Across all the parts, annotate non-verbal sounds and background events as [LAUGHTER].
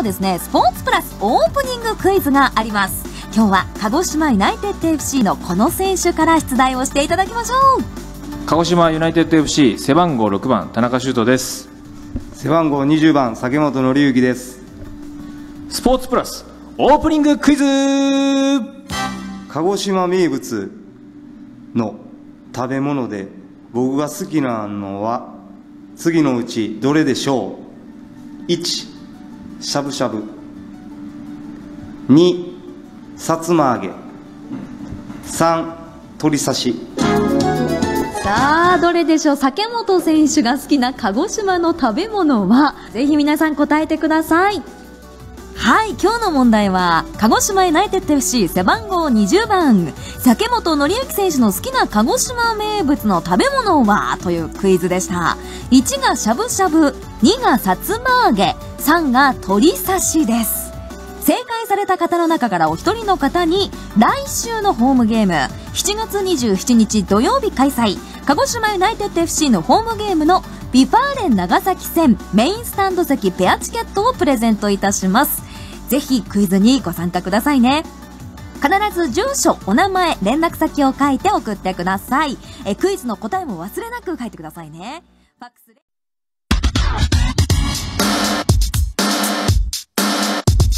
はですね、スポーツプラスオープニングクイズがあります。今日は鹿児島ユナイテッド FC のこの選手から出題をしていただきましょう。鹿児島ユナイテッド FC 背番号6番田中修斗です。背番号20番酒本紀之です。スポーツプラスオープニングクイズ。鹿児島名物の食べ物で僕が好きなのは次のうちどれでしょう？1しゃぶしゃぶ。2さつま揚げ。3鶏刺し。さあどれでしょう？酒本選手が好きな鹿児島の食べ物は？ぜひ皆さん答えてください。はい今日の問題は鹿児島ユナイテッド FC 背番号20番。酒本紀之選手の好きな鹿児島名物の食べ物は？というクイズでした。1がしゃぶしゃぶ2がさつま揚げ3が鶏刺しです。正解された方の中からお一人の方に来週のホームゲーム7月27日土曜日開催鹿児島ユナイテッド FC のホームゲームの V・ファーレン長崎戦メインスタンド席ペアチケットをプレゼントいたします。ぜひクイズにご参加くださいね。必ず住所、お名前、連絡先を書いて送ってください。え、クイズの答えも忘れなく書いてくださいね。ファックスで。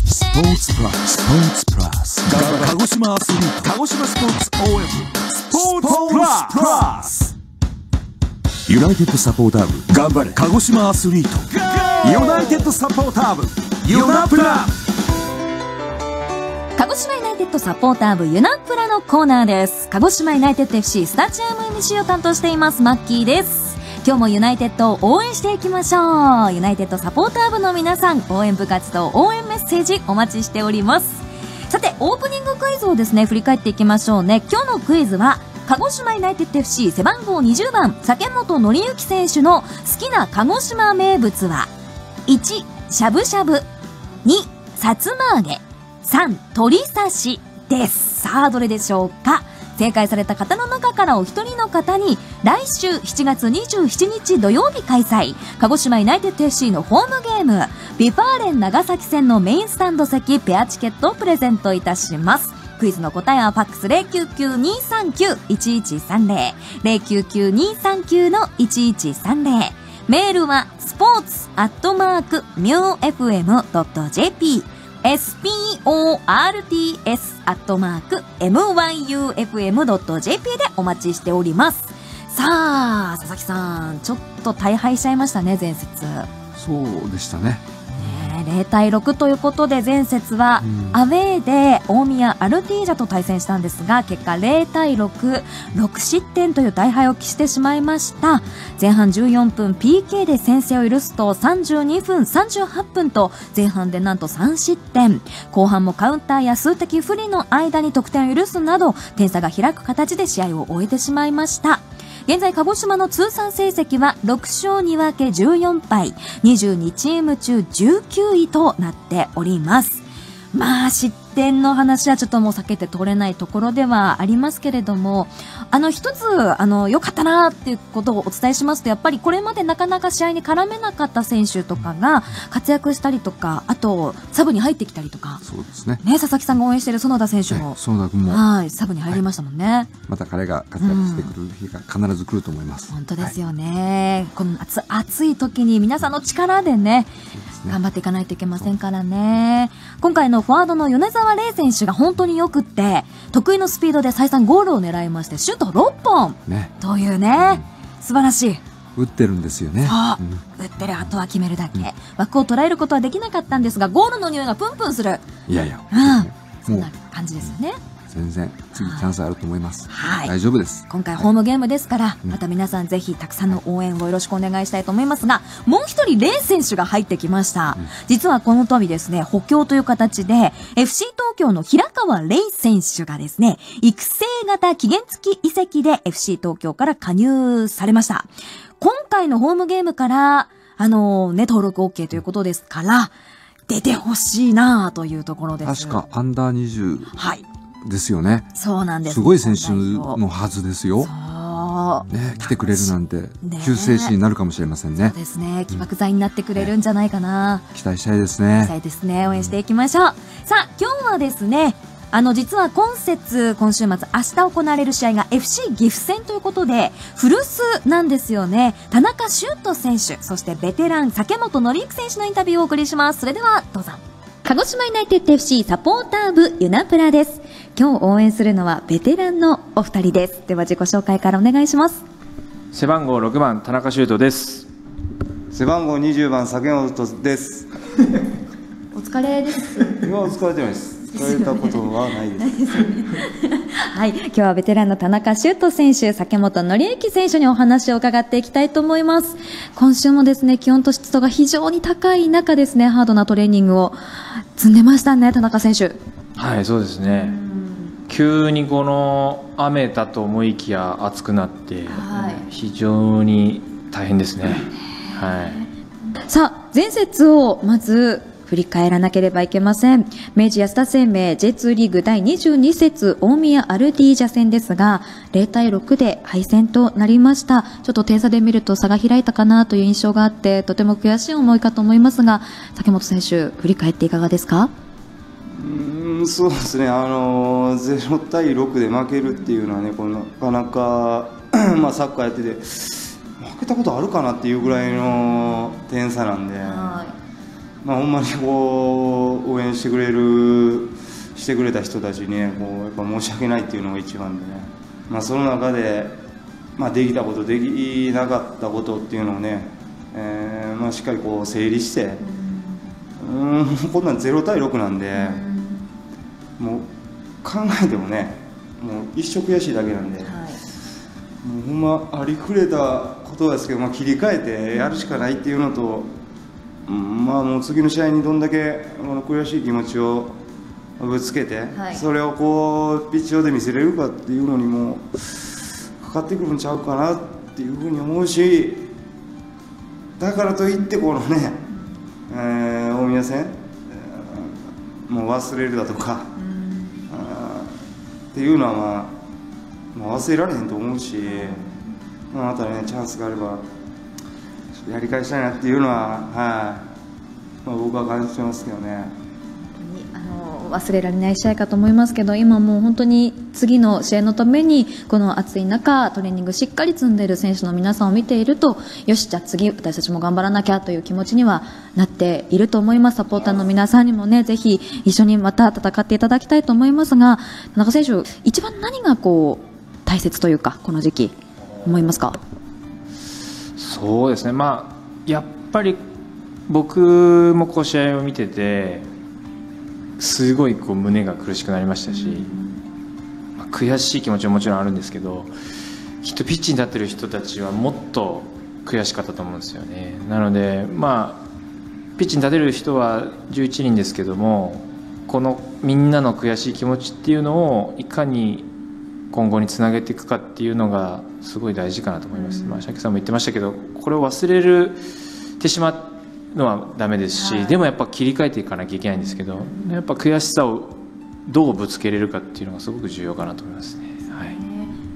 スポーツプラス、スポーツプラス。鹿児島アスリート、鹿児島スポーツ応援スポーツプラス。ユナイテッドサポーター部、頑張れ、鹿児島アスリート。ユナイテッドサポーター部、ユナプラ鹿児島ユナイテッドサポーター部ユナプラのコーナーです。鹿児島ユナイテッド FC スタジアム MC を担当しています、マッキーです。今日もユナイテッドを応援していきましょう。ユナイテッドサポーター部の皆さん、応援部活動、応援メッセージお待ちしております。さて、オープニングクイズをですね、振り返っていきましょうね。今日のクイズは、鹿児島ユナイテッド FC 背番号20番、酒本紀之選手の好きな鹿児島名物は、1、しゃぶしゃぶ、2、さつま揚げ、3、鳥刺しです。さあ、どれでしょうか？正解された方の中からお一人の方に、来週7月27日土曜日開催、鹿児島ユナイテッド FC のホームゲーム、 V・ファーレン長崎戦のメインスタンド席ペアチケットをプレゼントいたします。クイズの答えはファックス099-239-1130。099-239-1130。メールは、スポーツアットマークミュー FM.jp sports.myufm.jp でお待ちしております。さあ、佐々木さん、ちょっと大敗しちゃいましたね、前節。そうでしたね。0対6ということで前節はアウェーで大宮アルティージャと対戦したんですが結果0対66失点という大敗を喫してしまいました前半14分 PK で先制を許すと32分38分と前半でなんと3失点後半もカウンターや数的不利の間に得点を許すなど点差が開く形で試合を終えてしまいました現在鹿児島の通算成績は6勝2分け14敗。22チーム中19位となっております。まあ失点の話はちょっともう避けて通れないところではありますけれども、あの一つ、あの、良かったなっていうことをお伝えしますと、やっぱりこれまでなかなか試合に絡めなかった選手とかが活躍したりとか、あと、サブに入ってきたりとか、そうですね。ね、佐々木さんが応援している園田選手も、園田君も、はい、サブに入りましたもんね。はい、また彼が活躍してくる日が必ず来ると思います。うん、本当ですよね。はい、この暑暑い時に皆さんの力でね、頑張っていかないといけませんからね。今回のフォワードの米沢玲選手が本当によくって、得意のスピードで再三ゴールを狙いまして、シュート6本、ね、というね、素晴らしい。打ってるんですよね。う。ん、打ってる、あとは決めるだけ、うん、枠を捉えることはできなかったんですが、ゴールの匂いがプンプンする。いやいや、うん、そんな感じですよね。全然次チャンスあると思います。はい。大丈夫です。今回ホームゲームですから、また皆さんぜひたくさんの応援をよろしくお願いしたいと思いますが、もう一人レイ選手が入ってきました。実はこの度ですね、補強という形で、FC 東京の平川レイ選手がですね、育成型期限付き移籍で FC 東京から加入されました。今回のホームゲームから、あのね、登録 OK ということですから、出てほしいなというところです。確か、アンダー20。はい。ですよね。そうなんです。すごい選手のはずですよ。ね、来てくれるなんてね救世主になるかもしれませんねそうですね。起爆剤になってくれるんじゃないかな。期待したいです期ね待ですね。応援していきましょう。さあ、今日はですね、あの、実は今節、今週末、明日行われる試合が FC 岐阜戦ということで、古巣なんですよね。田中修斗選手、そしてベテラン、酒本紀之選手のインタビューをお送りします。それでは、どうぞ。鹿児島ユナイテッド FC サポーター部ユナプラです。今日応援するのはベテランのお二人です。では自己紹介からお願いします。背番号6番田中修斗です背番号20番酒本ですお疲れです。今は疲れてないです疲れたことはないです [LAUGHS] はい。今日はベテランの田中修斗選手、酒本紀之選手にお話を伺っていきたいと思います。今週もですね、気温と湿度が非常に高い中ですね、ハードなトレーニングを積んでましたね、田中選手。はいそうですね急にこの雨だと思いきや暑くなって、はい非常に大変ですねはいさあ、前節をまず振り返らなければいけません。明治安田生命 J2 リーグ第22節大宮アルディージャ戦ですが、0対6で敗戦となりました。ちょっと点差で見ると差が開いたかなという印象があって、とても悔しい思いかと思いますが、竹本選手、振り返っていかがですか？うーんそうですね、あのー、0対6で負けるっていうのはね、このなかなか [CLEARS THROAT] まあサッカーやってて、負けたことあるかなっていうぐらいの点差なんで、まあ、ほんまにこう応援してくれる、してくれた人たちにね、こうやっぱ申し訳ないっていうのが一番でね、まあ、その中で、まあ、できたこと、できなかったことっていうのをね、えーまあ、しっかりこう整理して、うーんこんなん0対6なんで。もう考えてもねもう一生悔しいだけなんで、もうほんまありふれたことですけど、まあ、切り替えてやるしかないっていうのと、うんまあ、もう次の試合にどんだけこの悔しい気持ちをぶつけて、はいそれをこうピッチ上で見せれるかっていうのにもかかってくるんちゃうかなっていうふうに思うしだからといってこのね、えー大宮戦、えーもう忘れるだとか。っていうのは、まあ、まあ忘れられへんと思うし、まあ、またねチャンスがあればやり返したいなっていうのは、はいまあ、僕は感じてますけどね。忘れられない試合かと思いますけど今もう本当に次の試合のためにこの暑い中トレーニングしっかり積んでいる選手の皆さんを見ているとよしじゃあ次私たちも頑張らなきゃという気持ちにはなっていると思います。サポーターの皆さんにもねぜひ一緒にまた戦っていただきたいと思いますが田中選手一番何がこう大切というかこの時期思いますか？そうですね。まあやっぱり僕もこう試合を見ててすごいこう胸が苦しくなりましたし、まあ悔しい気持ちはもちろんあるんですけどきっとピッチに立ってる人たちはもっと悔しかったと思うんですよね。なのでまあピッチに立てる人は11人ですけどもこのみんなの悔しい気持ちっていうのをいかに今後につなげていくかっていうのがすごい大事かなと思います、まあ、シャキさんも言ってましたけどこれを忘れるてしまうのはダメですし、でもやっぱ切り替えていかなきゃいけないんですけどやっぱ悔しさをどうぶつけれるかっていうのがすごく重要かなと思いますね。はい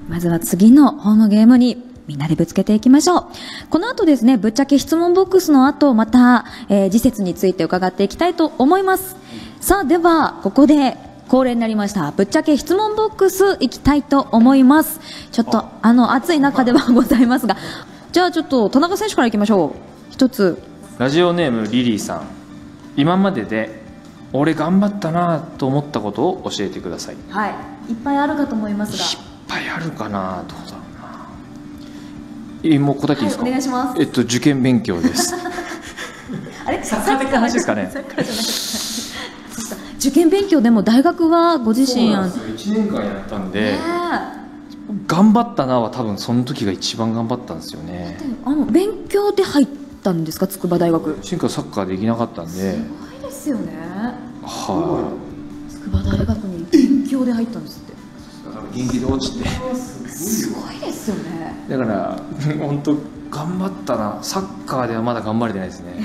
まずは次のホームゲームにみんなでぶつけていきましょう。この後ですね、ぶっちゃけ質問ボックスの後、また、えー次節について伺っていきたいと思います。さあ、では、ここで、恒例になりました。ぶっちゃけ質問ボックス行きたいと思います。ちょっと、あの、暑い中ではございますが、じゃあちょっと、田中選手から行きましょう。一つ。ラジオネームリリーさん。今までで俺頑張ったなと思ったことを教えてください。いっはい。いっぱいあるかと思いますぱいあるかなどうだろうな。えもう答えていいですか、はいお願いします。えっと受験勉強です。[LAUGHS] あれ？サッカー的な話ですかね。サッカーじゃなくて受験勉強でも大学はご自身、あの1年間やったんで、ね頑張ったなは多分その時が一番頑張ったんですよね。あの勉強で入ったんですか筑波大学？1年間サッカーできなかったんで。すごいですよね。は筑波大学に勉強で入ったんですって。い元気で落ちて。すごいですよね。だから本当頑張ったな。サッカーではまだ頑張れてないですね。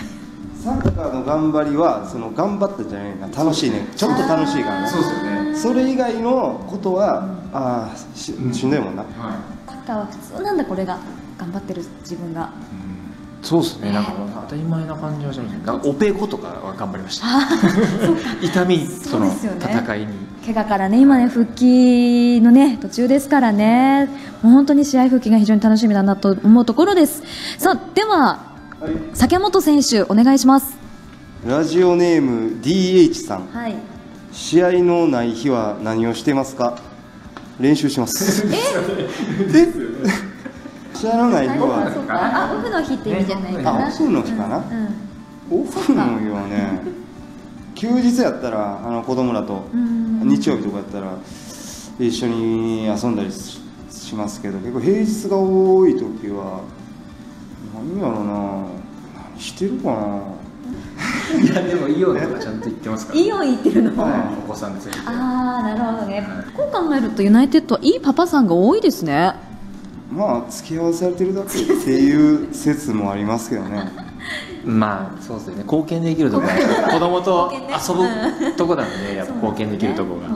サッカーの頑張りはその頑張ったじゃないな。楽しいね。ちょっと楽しいからね。そうですよね。それ以外のことは、ああししんどいもんな、はサッカーは普通なんだこれが。頑張ってる自分が。いそうですね。なんか当たり前な感じはしますねなんかオペ後とかは頑張りました。痛みその戦いに。怪我からね今ね復帰のね途中ですからね。もう本当に試合復帰が非常に楽しみだなと思うところです。さあでは酒本選手お願いします。ラジオネーム DH さん。はい。試合のない日は何をしてますか？練習します。え？試合のない日は。か。あオフの日って意味じゃないかな。あオフの日かな、うんオフの日はね休日やったらあの子供らとうん。日曜日とかやったら一緒に遊んだりししますけど結構平日が多い時は何やろな。何してるかな。[LAUGHS] いやでもイオンとかちゃんと言ってますからイオン行ってるの、お子さんですよああなるほどね。こう考えるとユナイテッドはいいパパさんが多いですねまあ付き合わされてるだけっていう説もありますけどね。[LAUGHS] まあそうですね。貢献できるところ子供と遊ぶとこなのでやっぱ貢献できるところが、ね。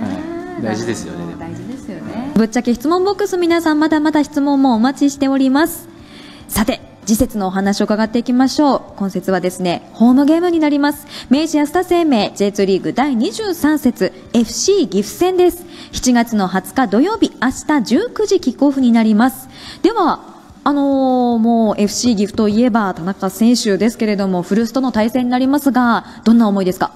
はい。大事ですよねでも大事ですよね。ぶっちゃけ質問ボックス皆さんまだまだ質問もお待ちしております。さて次節のお話を伺っていきましょう。今節はですねホームゲームになります。明治安田生命 J2 リーグ第23節 FC 岐阜戦です。7月の20日土曜日明日19時キックオフになります。ではあのーもう FC 岐阜といえば田中選手ですけれども古巣との対戦になりますがどんな思いですか？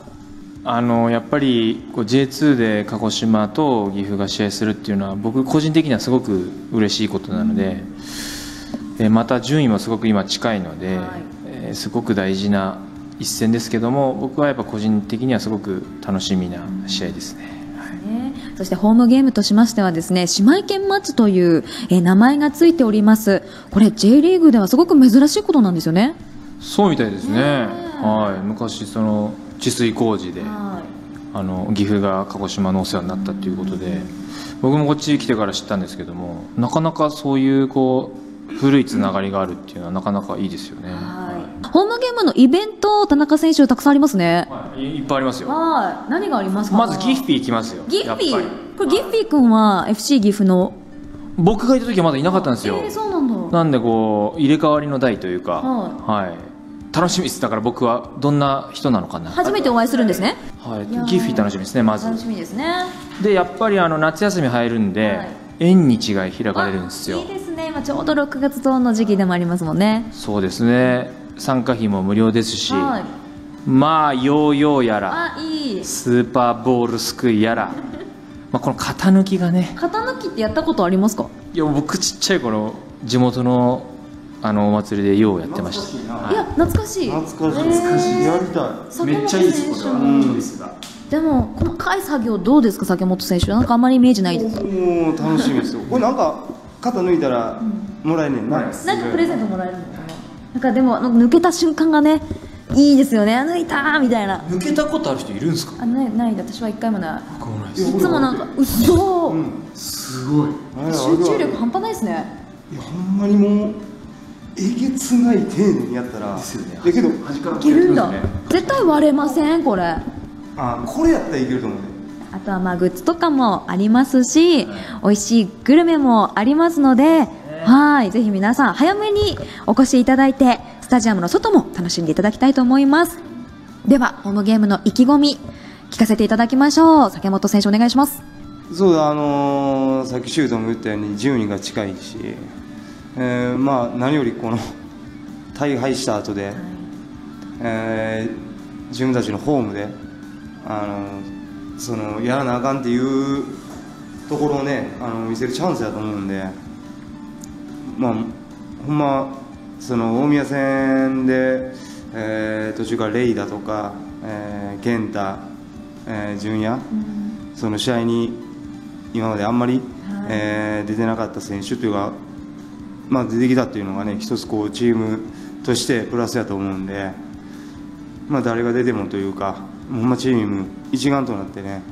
あのやっぱりこう J2 で鹿児島と岐阜が試合するっていうのは僕個人的にはすごく嬉しいことなので、えまた順位もすごく今近いので、はい。えーすごく大事な一戦ですけども僕はやっぱ個人的にはすごく楽しみな試合ですね。そしてホームゲームとしましてはですね姉妹犬マッチという、えー名前がついております。これ J リーグではすごく珍しいことなんですよね。そうみたいですね。はい、昔その治水工事で、はあの岐阜が鹿児島のお世話になったということで、僕もこっち来てから知ったんですけども、なかなかそういうこう古いつながりがあるっていうのはなかなかいいですよね。いホームゲームのイベント田中選手たくさんありますねはい、いいっぱいありますよ。はい何がありますか？まずギフピー来ますよ。ギッフィやっぱりーこれギッフィー君は FC 岐阜の？僕がいた時はまだいなかったんですよ。えー、そうなんだなんでこう入れ替わりの代というか、ははい。楽しみです。だから僕はどんな人なのかな。初めてお会いするんですねはい。ギフィー楽しみですね。まず。楽しみですねでやっぱりあの夏休み入るんで、はい縁日が開かれるんですよあいいですね今ちょうど6月等の時期でもありますもんね。そうですね。参加費も無料ですし、はい。まあヨーヨーやらあいい。スーパーボールすくいやら。[LAUGHS] まあこの型抜きがね。型抜きってやったことありますか？いや僕ちっちゃい頃地元のあのお祭りでようやってました。懐かしい。ないや懐かしい。懐かしい、えーやりたい。酒本選手もですが。でも細かい作業どうですか？酒本選手。なんかあんまりイメージないです。もう楽しみですよ。これなんか肩抜いたらもらえんねんな、もらえますなんかプレゼントもらえるの？かななんかでもあの抜けた瞬間がねいいですよね。抜いたーみたいな。抜けたことある人いるんですか？あないない。私は一回もないでいいつもなんかうっそー、すごい。集中力半端ないですね。いやほんまにもうえげつない丁寧にやったら。ですよね。だけど端からいけるんだ。絶対割れませんこれ。あこれやったらいけると思うねあとはまあグッズとかもありますし、美味しいグルメもありますので、はい、ぜひ皆さん早めにお越しいただいて、スタジアムの外も楽しんでいただきたいと思います。では、ホームゲームの意気込み、聞かせていただきましょう。酒本選手お願いします。そうだあのーさっきシュートも言ったように順位が近いし、えーまあ何よりこの大敗した後で、えー自分たちのホームであのそのやらなあかんっていうところをねあの見せるチャンスだと思うんでまあほんまその大宮戦で、えー途中からレイだとか、えー、健太、えー、純也、その試合に今まであんまり、えー出てなかった選手というか、まあ、出てきたっていうのがね一つこうチームとしてプラスやと思うんで、まあ、誰が出てもというかほんまチーム一丸となってね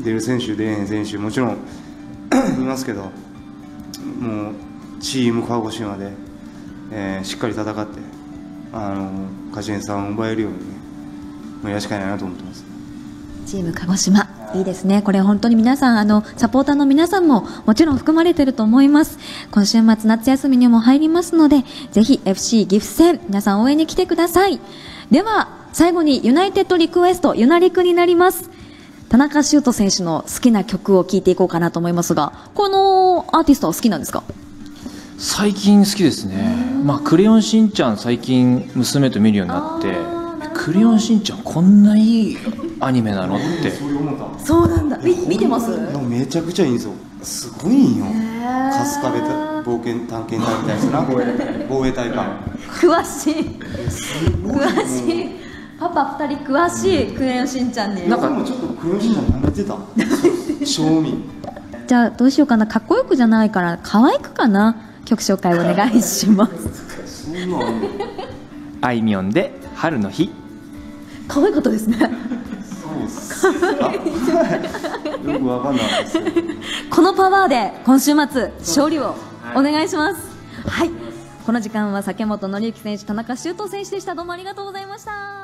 出る選手出えへん選手もちろん [COUGHS] いますけどもうチーム鹿児島で、えーしっかり戦って、あの勝ち点3を奪えるようにねもうやしかいないなと思ってます。チーム鹿児島いいですね。これ本当に皆さんあのサポーターの皆さんももちろん含まれていると思います。今週末夏休みにも入りますのでぜひ FC 岐阜戦皆さん応援に来てください。では最後にユナイテッドリクエストユナリクになります。田中修斗選手の好きな曲を聴いていこうかなと思いますがこのアーティストは好きなんですか？最近好きですね。まあクレヨンしんちゃん最近娘と見るようになってクレヨンしんちゃんこんないいアニメなのって。そうなんだ。見てます？めちゃくちゃいいんですよすごいんよ。春日部冒険探検隊みたいですな。[LAUGHS] 防衛隊か。詳しい。詳しい。パパ二人詳しい。クレヨンしんちゃんになんかもちょっとクレヨンしんちゃん舐めてた。正味。じゃあどうしようかな。かっこよくじゃないから可愛くかな？曲紹介お願いします。そんなんあいみょんで春の日。可愛かったですね。そうっす。[LAUGHS] あよくわかんないですこのパワーで今週末勝利をお願いします。はい。この時間は酒本紀之選手田中修斗選手でした。どうもありがとうございました。